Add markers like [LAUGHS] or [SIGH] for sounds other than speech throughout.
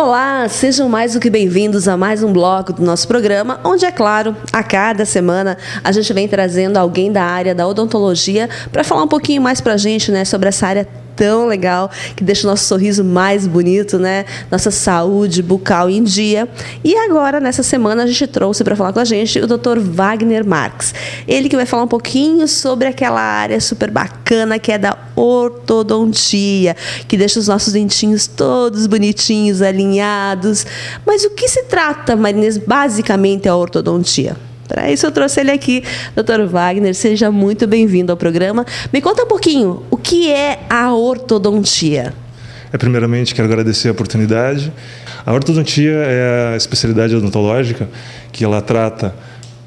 Olá, sejam mais do que bem-vindos a mais um bloco do nosso programa, onde, é claro, a cada semana a gente vem trazendo alguém da área da odontologia para falar um pouquinho mais para a gente né, sobre essa área tão legal, que deixa o nosso sorriso mais bonito, né? Nossa saúde bucal em dia. E agora, nessa semana, a gente trouxe para falar com a gente o Dr. Wagner Marx. Ele que vai falar um pouquinho sobre aquela área super bacana que é da ortodontia, que deixa os nossos dentinhos todos bonitinhos, alinhados. Mas o que se trata, Marinês, basicamente a ortodontia? Para isso eu trouxe ele aqui, doutor Wagner. Seja muito bem-vindo ao programa. Me conta um pouquinho, o que é a ortodontia? É, primeiramente, quero agradecer a oportunidade. A ortodontia é a especialidade odontológica que ela trata,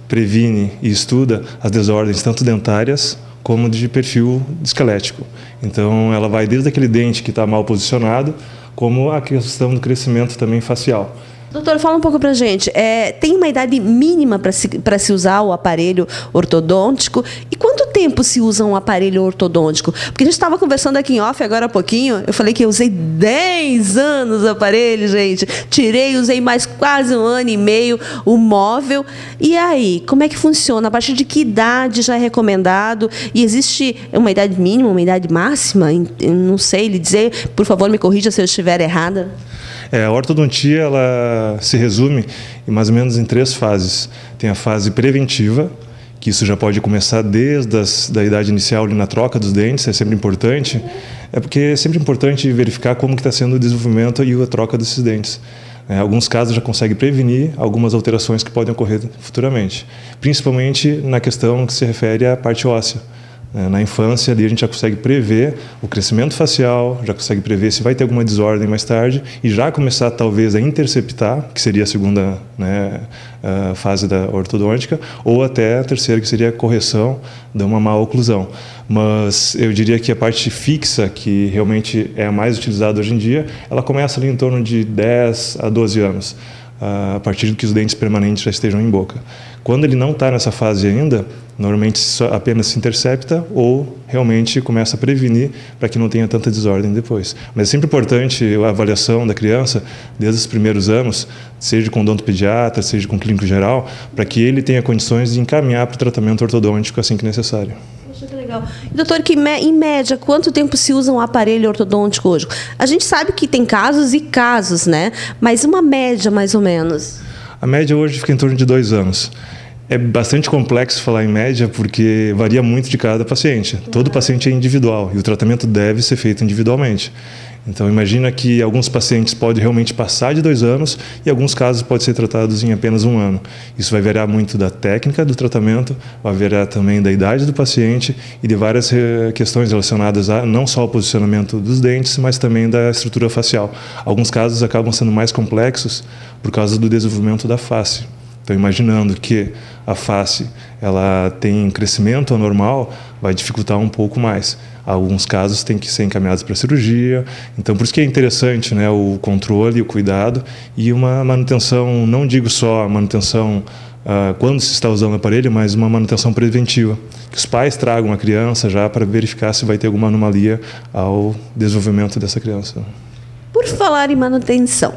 previne e estuda as desordens tanto dentárias como de perfil esquelético. Então, ela vai desde aquele dente que está mal posicionado, como a questão do crescimento também facial. Doutor, fala um pouco para gente. É, tem uma idade mínima para se, se usar o aparelho ortodôntico? E quanto tempo se usa um aparelho ortodôntico? Porque a gente estava conversando aqui em off agora há pouquinho. Eu falei que eu usei 10 anos o aparelho, gente. Tirei, usei mais quase um ano e meio o móvel. E aí, como é que funciona? A partir de que idade já é recomendado? E existe uma idade mínima, uma idade máxima? Não sei lhe dizer. Por favor, me corrija se eu estiver errada. É, a ortodontia ela se resume em mais ou menos em três fases. Tem a fase preventiva, que isso já pode começar desde as, da idade inicial ali na troca dos dentes, é sempre importante. É porque é sempre importante verificar como está sendo o desenvolvimento e a troca desses dentes. É, alguns casos já consegue prevenir algumas alterações que podem ocorrer futuramente, principalmente na questão que se refere à parte óssea. É, na infância, ali a gente já consegue prever o crescimento facial, já consegue prever se vai ter alguma desordem mais tarde e já começar talvez a interceptar, que seria a segunda né, a fase da ortodôntica, ou até a terceira, que seria a correção de uma má oclusão. Mas eu diria que a parte fixa, que realmente é a mais utilizada hoje em dia, ela começa ali em torno de 10 a 12 anos a partir do que os dentes permanentes já estejam em boca. Quando ele não está nessa fase ainda, normalmente apenas se intercepta ou realmente começa a prevenir para que não tenha tanta desordem depois. Mas é sempre importante a avaliação da criança desde os primeiros anos, seja com odontopediatra, seja com clínico geral, para que ele tenha condições de encaminhar para o tratamento ortodôntico assim que necessário. Que legal. Doutor, que em média, quanto tempo se usa um aparelho ortodôntico hoje? A gente sabe que tem casos e casos, né? Mas uma média, mais ou menos. A média hoje fica em torno de dois anos. É bastante complexo falar em média porque varia muito de cada paciente. Todo paciente é individual e o tratamento deve ser feito individualmente. Então imagina que alguns pacientes podem realmente passar de dois anos e alguns casos podem ser tratados em apenas um ano. Isso vai variar muito da técnica do tratamento, vai variar também da idade do paciente e de várias eh, questões relacionadas a não só ao posicionamento dos dentes, mas também da estrutura facial. Alguns casos acabam sendo mais complexos por causa do desenvolvimento da face. Então, imaginando que a face ela tem crescimento anormal, vai dificultar um pouco mais. Alguns casos têm que ser encaminhados para cirurgia. Então, por isso que é interessante né, o controle, o cuidado e uma manutenção, não digo só a manutenção uh, quando se está usando o aparelho, mas uma manutenção preventiva. Que os pais tragam a criança já para verificar se vai ter alguma anomalia ao desenvolvimento dessa criança. Por falar em manutenção,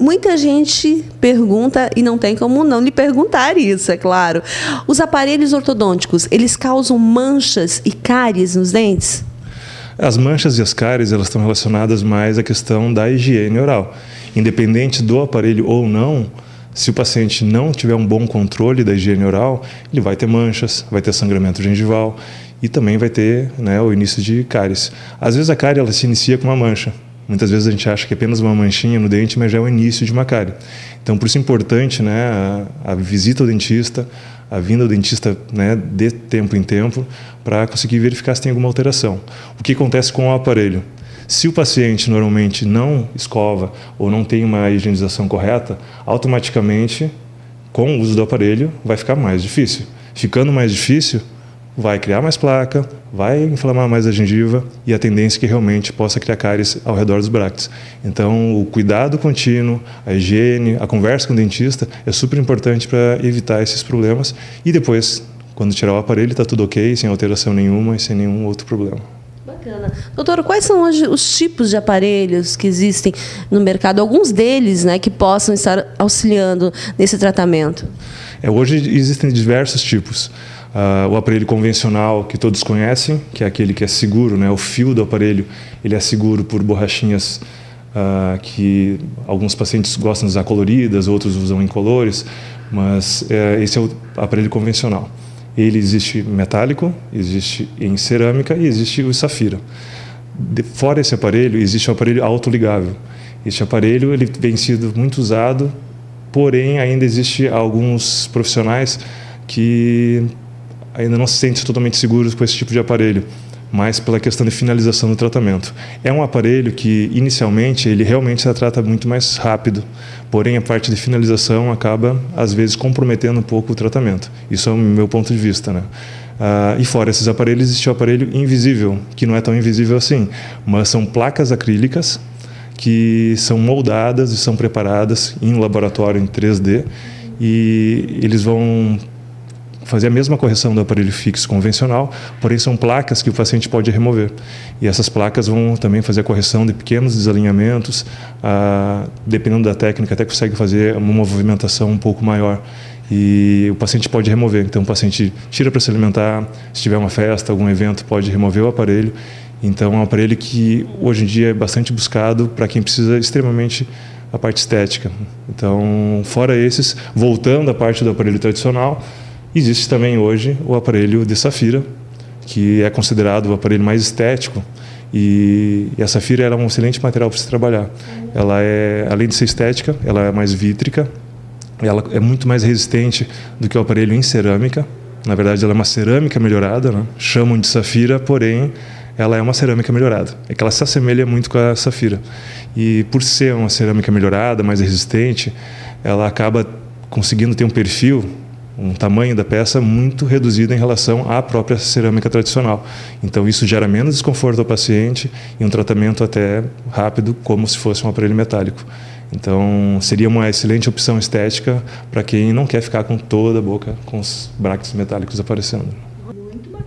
muita gente pergunta e não tem como não lhe perguntar isso, é claro. Os aparelhos ortodônticos, eles causam manchas e cáries nos dentes? As manchas e as cáries, elas estão relacionadas mais à questão da higiene oral. Independente do aparelho ou não, se o paciente não tiver um bom controle da higiene oral, ele vai ter manchas, vai ter sangramento gengival e também vai ter né, o início de cáries. Às vezes a cárie ela se inicia com uma mancha, Muitas vezes a gente acha que é apenas uma manchinha no dente, mas já é o início de uma cárie. Então, por isso é importante né, a, a visita ao dentista, a vinda ao dentista né, de tempo em tempo, para conseguir verificar se tem alguma alteração. O que acontece com o aparelho? Se o paciente normalmente não escova ou não tem uma higienização correta, automaticamente, com o uso do aparelho, vai ficar mais difícil. Ficando mais difícil, vai criar mais placa, vai inflamar mais a gengiva e a tendência é que realmente possa criar cáries ao redor dos bractes. Então, o cuidado contínuo, a higiene, a conversa com o dentista é super importante para evitar esses problemas e depois, quando tirar o aparelho, está tudo ok, sem alteração nenhuma e sem nenhum outro problema. Bacana. Doutor, quais são hoje os tipos de aparelhos que existem no mercado? Alguns deles né, que possam estar auxiliando nesse tratamento? É, hoje existem diversos tipos. Uh, o aparelho convencional que todos conhecem, que é aquele que é seguro, né? o fio do aparelho ele é seguro por borrachinhas uh, que alguns pacientes gostam de usar coloridas, outros usam incolores, mas uh, esse é o aparelho convencional. Ele existe metálico, existe em cerâmica e existe o safira. De, fora esse aparelho, existe o aparelho autoligável. Este aparelho ele vem sido muito usado, porém ainda existe alguns profissionais que ainda não se sentem totalmente seguros com esse tipo de aparelho, mas pela questão de finalização do tratamento. É um aparelho que inicialmente ele realmente se trata muito mais rápido, porém a parte de finalização acaba às vezes comprometendo um pouco o tratamento. Isso é o meu ponto de vista, né? Ah, e fora esses aparelhos existe o aparelho invisível, que não é tão invisível assim, mas são placas acrílicas que são moldadas e são preparadas em laboratório em 3D e eles vão fazer a mesma correção do aparelho fixo convencional, porém são placas que o paciente pode remover. E essas placas vão também fazer a correção de pequenos desalinhamentos, ah, dependendo da técnica, até consegue fazer uma movimentação um pouco maior. E o paciente pode remover. Então, o paciente tira para se alimentar, se tiver uma festa, algum evento, pode remover o aparelho. Então, é um aparelho que hoje em dia é bastante buscado para quem precisa extremamente a parte estética. Então, fora esses, voltando à parte do aparelho tradicional, Existe também hoje o aparelho de safira, que é considerado o aparelho mais estético e, a safira é um excelente material para se trabalhar. Ela é, além de ser estética, ela é mais vítrica, ela é muito mais resistente do que o aparelho em cerâmica. Na verdade, ela é uma cerâmica melhorada, né? chamam de safira, porém ela é uma cerâmica melhorada. É que ela se assemelha muito com a safira. E por ser uma cerâmica melhorada, mais resistente, ela acaba conseguindo ter um perfil um tamanho da peça muito reduzido em relação à própria cerâmica tradicional. Então isso gera menos desconforto ao paciente e um tratamento até rápido, como se fosse um aparelho metálico. Então seria uma excelente opção estética para quem não quer ficar com toda a boca com os brackets metálicos aparecendo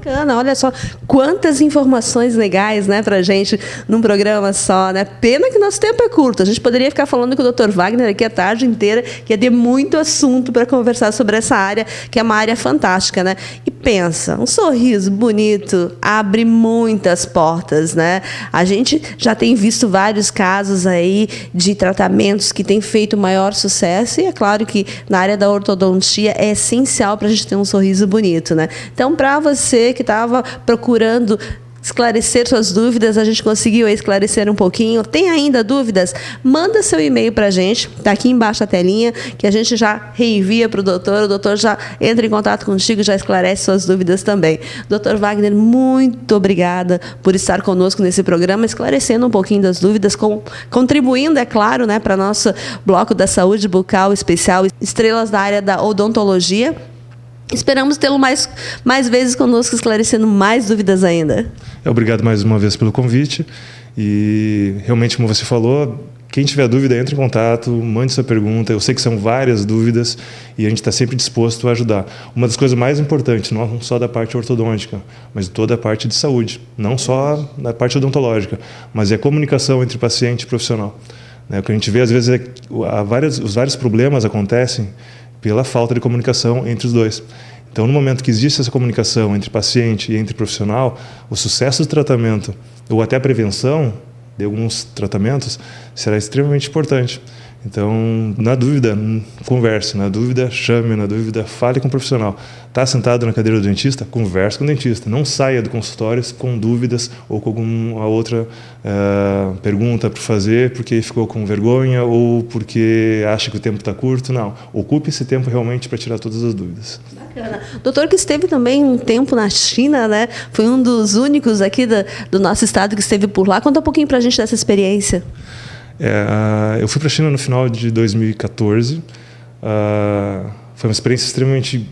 bacana. Olha só quantas informações legais, né, pra gente num programa só, né? Pena que nosso tempo é curto. A gente poderia ficar falando com o Dr. Wagner aqui a tarde inteira, que ia ter muito assunto para conversar sobre essa área, que é uma área fantástica, né? E pensa, um sorriso bonito abre muitas portas, né? A gente já tem visto vários casos aí de tratamentos que têm feito maior sucesso e é claro que na área da ortodontia é essencial para a gente ter um sorriso bonito, né? Então, para você que estava procurando esclarecer suas dúvidas, a gente conseguiu esclarecer um pouquinho. Tem ainda dúvidas? Manda seu e-mail para a gente, está aqui embaixo a telinha, que a gente já reenvia para o doutor, o doutor já entra em contato contigo, já esclarece suas dúvidas também. Doutor Wagner, muito obrigada por estar conosco nesse programa, esclarecendo um pouquinho das dúvidas, com, contribuindo, é claro, né, para nosso bloco da saúde bucal especial, estrelas da área da odontologia. Esperamos tê-lo mais, mais vezes conosco, esclarecendo mais dúvidas ainda. Obrigado mais uma vez pelo convite. E realmente, como você falou, quem tiver dúvida, entre em contato, mande sua pergunta. Eu sei que são várias dúvidas e a gente está sempre disposto a ajudar. Uma das coisas mais importantes, não só da parte ortodôntica, mas toda a parte de saúde. Não só na parte odontológica, mas é a comunicação entre paciente e profissional. Né? O que a gente vê, às vezes, é várias, os vários problemas acontecem pela falta de comunicação entre os dois. Então, no momento que existe essa comunicação entre paciente e entre profissional, o sucesso do tratamento ou até a prevenção de alguns tratamentos será extremamente importante. Então, na dúvida, converse. Na dúvida, chame. Na dúvida, fale com o profissional. Está sentado na cadeira do dentista? Converse com o dentista. Não saia do consultório com dúvidas ou com alguma outra uh, pergunta para fazer porque ficou com vergonha ou porque acha que o tempo está curto. Não. Ocupe esse tempo realmente para tirar todas as dúvidas. Bacana. Doutor, que esteve também um tempo na China, né? Foi um dos únicos aqui do nosso estado que esteve por lá. Conta um pouquinho para a gente dessa experiência. É, eu fui para a China no final de 2014. Uh, foi uma experiência extremamente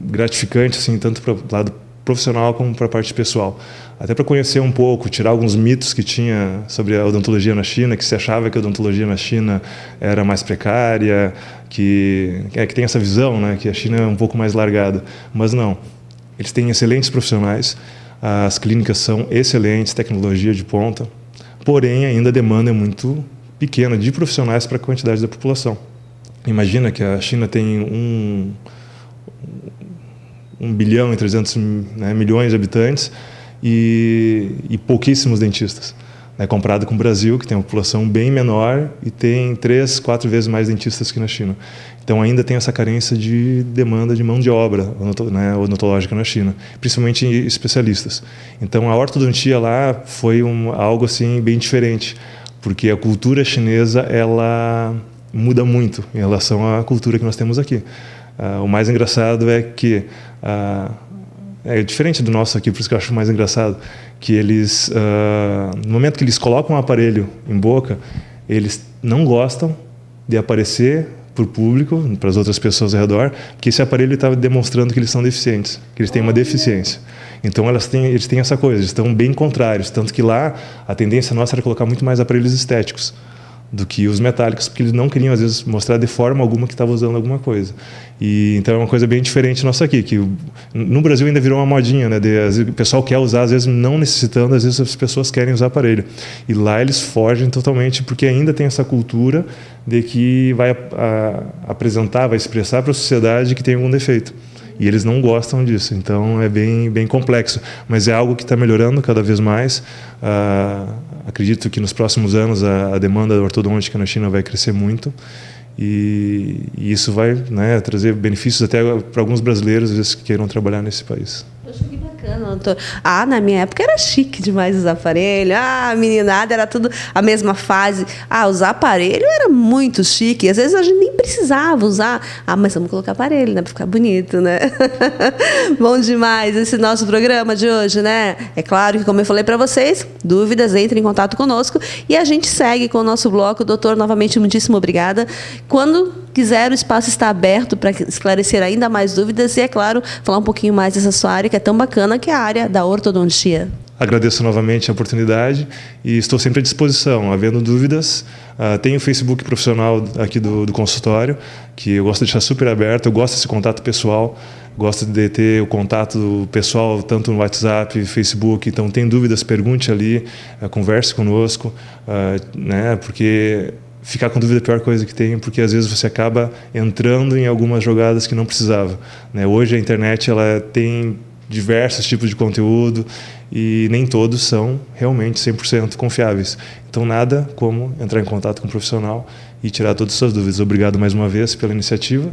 gratificante, assim, tanto para o lado profissional como para a parte pessoal. Até para conhecer um pouco, tirar alguns mitos que tinha sobre a odontologia na China, que se achava que a odontologia na China era mais precária, que é que tem essa visão, né, que a China é um pouco mais largada, mas não. Eles têm excelentes profissionais. as clínicas são excelentes, tecnologia de ponta, porém ainda a demanda é muito pequena de profissionais para a quantidade da população. Imagina que a China tem um, um bilhão e 300 né, milhões de habitantes e, e pouquíssimos dentistas. Né, comparado com o Brasil, que tem uma população bem menor e tem três, quatro vezes mais dentistas que na China. Então ainda tem essa carência de demanda de mão de obra né, odontológica na China, principalmente especialistas. Então a ortodontia lá foi um, algo assim bem diferente, porque a cultura chinesa ela muda muito em relação à cultura que nós temos aqui. Uh, o mais engraçado é que uh, é diferente do nosso aqui, por isso que eu acho mais engraçado, que eles, uh, no momento que eles colocam um aparelho em boca, eles não gostam de aparecer para o público, para as outras pessoas ao redor, que esse aparelho está demonstrando que eles são deficientes, que eles têm uma deficiência. Então elas têm, eles têm essa coisa, eles estão bem contrários, tanto que lá a tendência nossa era colocar muito mais aparelhos estéticos do que os metálicos, porque eles não queriam às vezes mostrar de forma alguma que estava usando alguma coisa. E então é uma coisa bem diferente nossa aqui, que no Brasil ainda virou uma modinha, né? De, vezes, o pessoal quer usar, às vezes não necessitando, às vezes as pessoas querem usar aparelho. E lá eles fogem totalmente, porque ainda tem essa cultura de que vai a, a, apresentar, vai expressar para a sociedade que tem algum defeito e eles não gostam disso. Então é bem bem complexo, mas é algo que está melhorando cada vez mais. Uh, acredito que nos próximos anos a, a, demanda ortodôntica na China vai crescer muito e, e isso vai né, trazer benefícios até para alguns brasileiros vezes que queiram trabalhar nesse país. Doutor. Ah, na minha época era chique demais os aparelhos. Ah, meninada, era tudo a mesma fase. Ah, usar aparelho era muito chique. Às vezes a gente nem precisava usar. Ah, mas vamos colocar aparelho, né? Para ficar bonito, né? [LAUGHS] Bom demais esse nosso programa de hoje, né? É claro que, como eu falei para vocês, dúvidas, entre em contato conosco. E a gente segue com o nosso bloco. Doutor, novamente, muitíssimo obrigada. Quando quiser, o espaço está aberto para esclarecer ainda mais dúvidas e, é claro, falar um pouquinho mais dessa sua área, que é tão bacana, que é a área da ortodontia. Agradeço novamente a oportunidade e estou sempre à disposição. Havendo dúvidas, uh, tem o Facebook profissional aqui do, do, consultório, que eu gosto de deixar super aberto, eu gosto desse contato pessoal, gosto de ter o contato pessoal tanto no WhatsApp, Facebook. Então, tem dúvidas, pergunte ali, uh, converse conosco, uh, né, porque ficar com dúvida é a pior coisa que tem, porque às vezes você acaba entrando em algumas jogadas que não precisava. Né? Hoje a internet ela tem diversos tipos de conteúdo e nem todos são realmente 100% confiáveis. Então nada como entrar em contato com um profissional e tirar todas as suas dúvidas. Obrigado mais uma vez pela iniciativa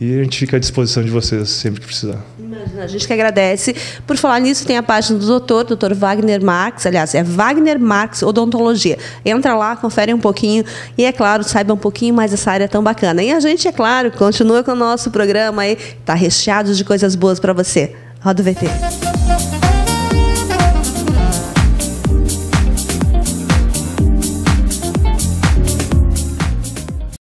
e a gente fica à disposição de vocês sempre que precisar. Imagina, a gente que agradece. Por falar nisso, tem a página do doutor, doutor Wagner Marx, aliás, é Wagner Marx Odontologia. Entra lá, confere um pouquinho e, é claro, saiba um pouquinho mais dessa área tão bacana. E a gente, é claro, continua com o nosso programa aí, está recheado de coisas boas para você. Roda o VT.